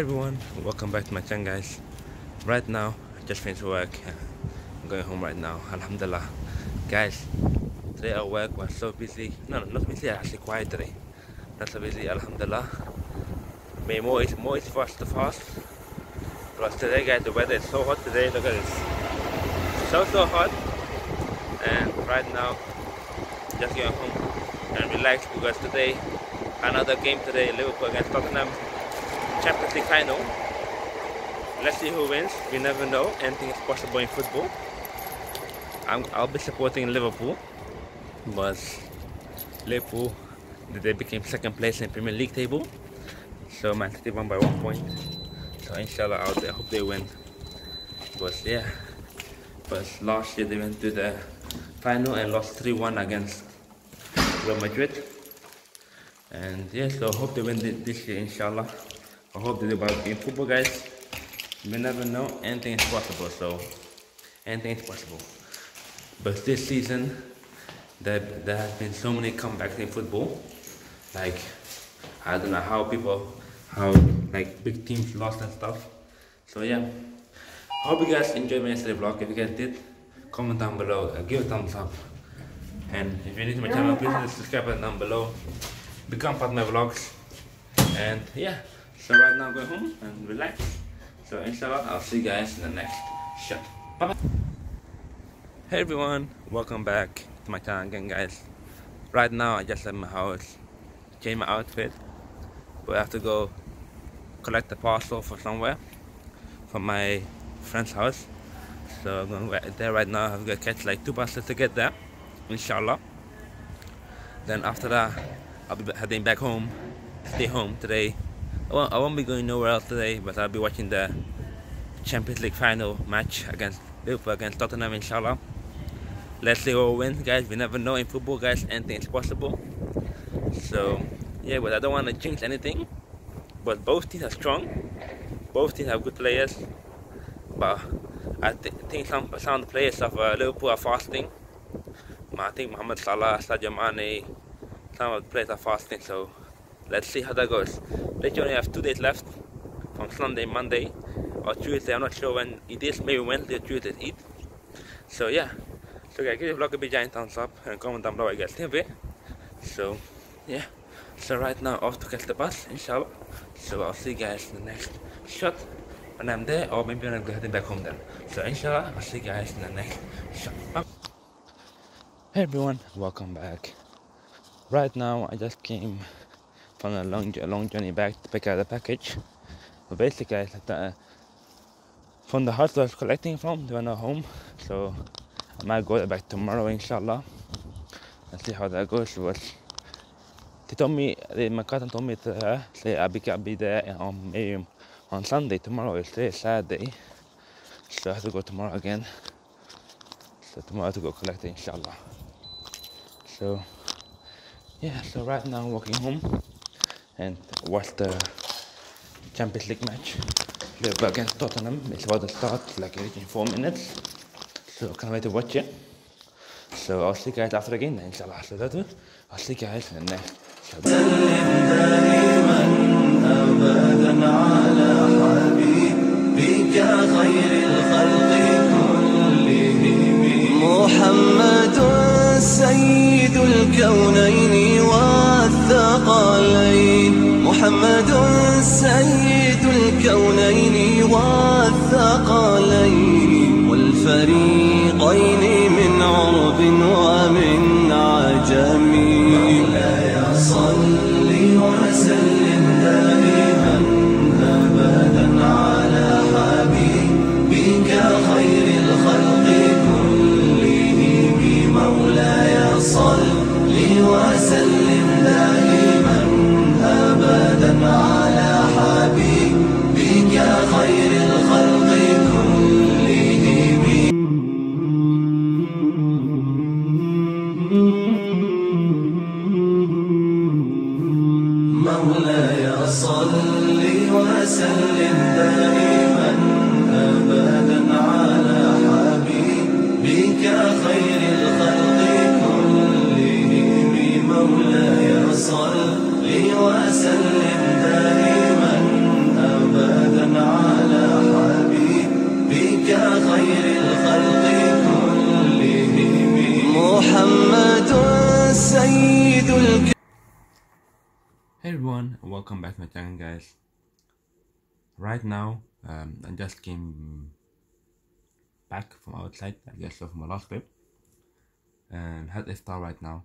everyone, welcome back to my channel guys. Right now, I just finished work. I'm going home right now, alhamdulillah. Guys, today at work was so busy. No, no, not busy, actually quiet today. Not so busy, alhamdulillah. May more is more is fast to fast. Plus today guys, the weather is so hot today, look at this. So so hot. And right now, just going home and relax because today, another game today, Liverpool against Tottenham. Champions League final. Let's see who wins. We never know. Anything is possible in football. I'm, I'll be supporting Liverpool, but Liverpool they became second place in Premier League table. So Man City won by one point. So inshallah, I'll, I hope they win. But yeah, but last year they went to the final and lost 3-1 against Real Madrid. And yeah, so I hope they win this year, inshallah. I hope they do well in football, guys. You never know, anything is possible. So, anything is possible. But this season, there, there have been so many comebacks in football. Like, I don't know how people, how like big teams lost and stuff. So yeah, hope you guys enjoyed my yesterday vlog. If you guys did, comment down below, uh, give a thumbs up. And if you're new to my channel, please subscribe down below. Become part of my vlogs. And yeah. So right now going home and relax. So inshallah, I'll see you guys in the next shot. Bye bye. Hey everyone, welcome back to my channel again guys. Right now I just left my house, change my outfit, but I have to go collect a parcel for somewhere from my friend's house. So I'm going right there right now. I'm gonna catch like two buses to get there, inshallah. Then after that, I'll be heading back home, stay home today I won't, I won't be going nowhere else today, but I'll be watching the Champions League final match against Liverpool against Tottenham, inshallah. Let's see who wins, guys. We never know in football, guys. Anything is possible. So, yeah, but I don't want to jinx anything. But both teams are strong. Both teams have good players. But I th think some some players of uh, Liverpool are fasting. I think Mohamed Salah, Sadio Mane, some of the players are fasting. So let's see how that goes. Literally only have two days left from Sunday, Monday, or Tuesday. I'm not sure when it is. Maybe Wednesday or Tuesday Eid. So yeah. So guys, give the vlog a big giant thumbs up and comment down below I guess TV. So yeah. So right now off to catch the bus, inshallah. So I'll see you guys in the next shot when I'm there, or maybe when I'm heading back home then. So inshallah, I'll see you guys in the next shot. Bye. Hey everyone, welcome back. Right now I just came from a long, a long journey back to pick up the package. But basically, I that, uh, from the house I was collecting from, they were not home. So I might go back tomorrow, inshallah. And see how that goes. But they told me, they, my cousin told me to uh, say I'll be, I'll be there on maybe on Sunday. Tomorrow is today, Saturday. So I have to go tomorrow again. So tomorrow I have to go collect inshallah. So yeah, so right now I'm walking home and watch the Champions League match. Liverpool against Tottenham. It's about to start like in four minutes. So can't wait to watch it. So I'll see you guys after the game inshallah. I'll see you guys in the next محمد سيد الكونين والفريقين من عرب ومن عجم. مولاي وسلم دائما ابدا على حبيبك خير الخلق كلهم مولاي وسلم دائما ابدا على حبيبك خير الخلق. وسلم دائما أبدا على حبيبك خير الخلق كلهم مولاي صل وسلم دائما أبدا على حبيبك خير الخلق كلهم محمد سيد الكون Hey everyone, welcome back to my channel guys. Right now, um, I just came back from outside. I just from my last clip, and had iftar right now.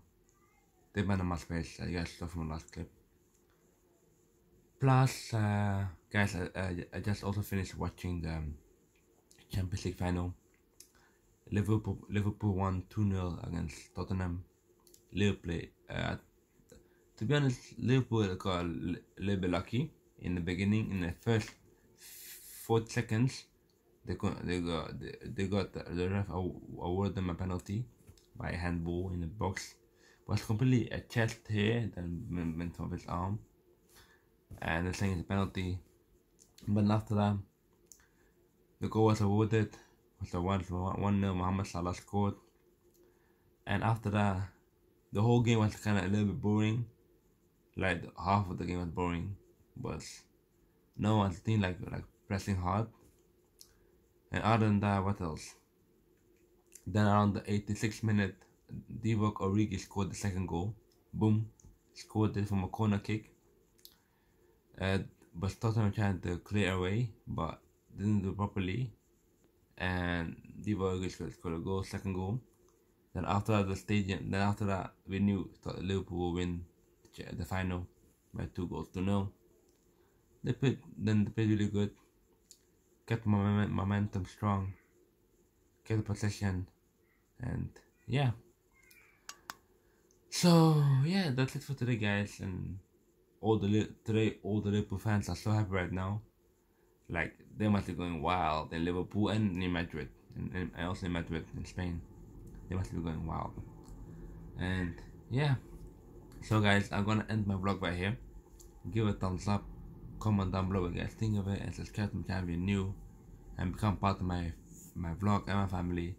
They Did my space. I just from my last clip. Plus, uh, guys, I, I, I just also finished watching the um, Champions League final. Liverpool Liverpool won 2 0 against Tottenham. Liverpool, uh, to be honest, Liverpool got a little bit lucky in the beginning. In the first 40 seconds, they got they got they, got the, the ref awarded them a penalty by a handball in the box. Was completely a chest here, then went off his arm, and they're saying it's a penalty. But after that, the goal was awarded. Was the one one 0 Mohamed Salah scored, and after that, the whole game was kind of a little bit boring. Like half of the game was boring, but no one's team like like pressing hard. And other than that, what else? Then around the 86th minute, Divock Origi scored the second goal. Boom, scored it from a corner kick. Uh, but Tottenham tried to clear away, but didn't do properly. And Divock Origi scored, a goal, second goal. Then after that, the stadium. Then after that, we knew Liverpool will win the- the final by two goals to nil. They played. Then they played really good. Kept moment, momentum strong. get a position, and yeah. So yeah, that's it for today, guys. And all the today, all the Liverpool fans are so happy right now. Like they must be going wild in Liverpool and in Madrid, and, and also in Madrid in Spain. They must be going wild. And yeah. So guys, I'm gonna end my vlog right here. Give a thumbs up, comment down below what you guys think of it, and subscribe to my channel if you're new, and become part of my my vlog and my family.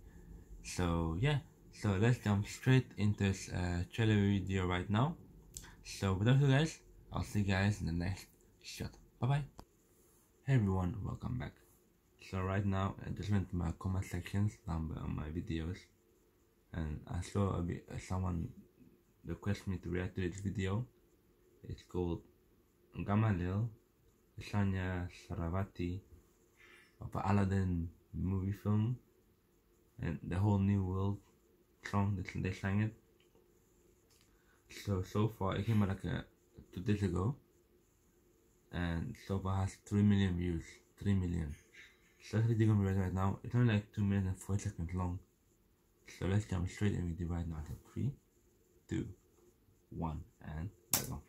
So yeah, so let's jump straight into this uh, trailer video right now. So without you guys, I'll see you guys in the next shot. Bye bye. Hey everyone, welcome back. So right now, I just went to my comment sections below on my videos, and I saw a bit, uh, someone request me to react to this video. It's called Gamaliél, Shania Sarasvati of Aladdin movie film and the whole new world song that they sang it. So so far it came out like a, two days ago and so far has three million views. Three million. So that's video gonna be right, now. It's only like two minutes and four seconds long. So let's jump straight and we divide now. So three, two, one, and there we go.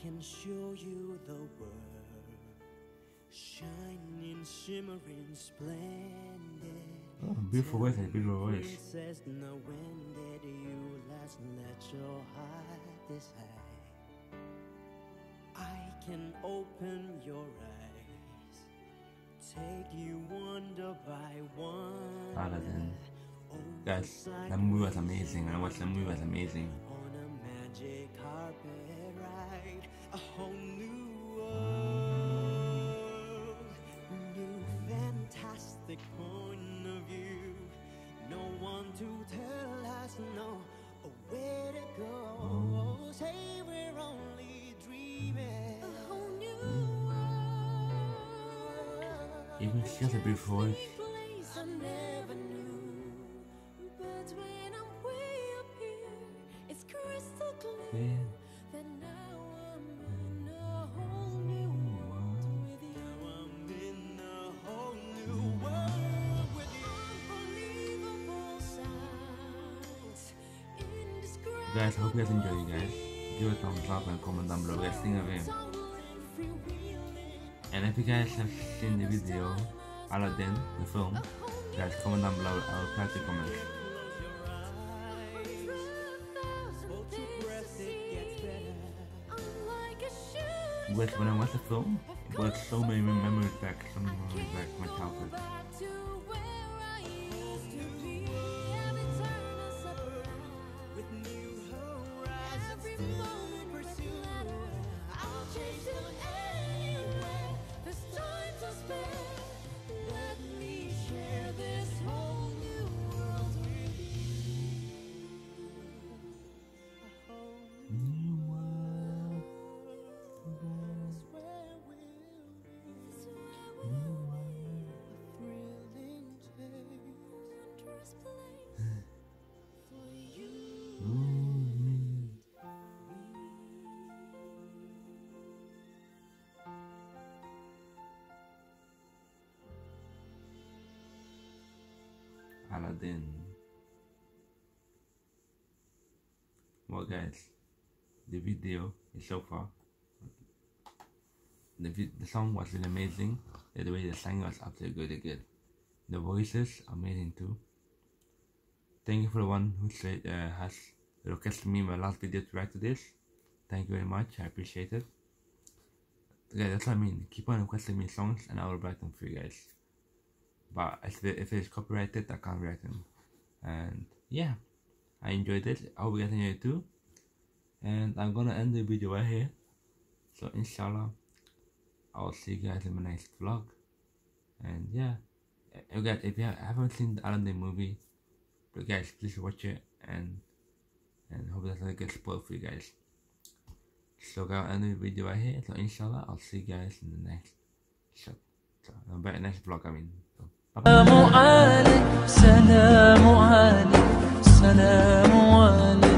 Can show you the world, shining, shimmering, splendid. Oh, beautiful voice, beautiful voice. Princess, now when did you last let your heart decide? I can open your eyes, take you wonder by one. Aladdin. Ah, Over Guys, that movie was amazing. I watched that movie, was amazing. on a magic carpet ride, a whole new world, new fantastic point of view. No one to tell us no where to go. Say we're only dreaming. A whole new world. Even has a beautiful Guys, I hope you guys enjoy you guys. Give a thumbs up and comment down below guys think of it. And if you guys have seen the video, Aladdin, the film, guys comment down below. I'll reply to comments. But when I watched the film, it brought so many memories back, so many memories back from my childhood. Aladdin. Well, guys, the video is so far. The, the song was really amazing. The way they sang was absolutely good. good. The voices amazing too. Thank you for the one who said uh, has requested me my last video to react to this. Thank you very much. I appreciate it. Yeah, that's what I mean. Keep on requesting me songs and I will write them for you guys. But if it, if it's copyrighted, I can't write them. And yeah, I enjoyed it. I hope you guys enjoyed it too. And I'm gonna end the video right here. So inshallah, I'll see you guys in my next vlog. And yeah, you guys, if you haven't seen the Aladdin movie, but guys, please watch it and and hope that's a good spoil for you guys. So I'll end the video right here. So inshallah, I'll see you guys in the next shot. So, the next vlog. I mean. سلام عليك سلام عليك سلام عليك.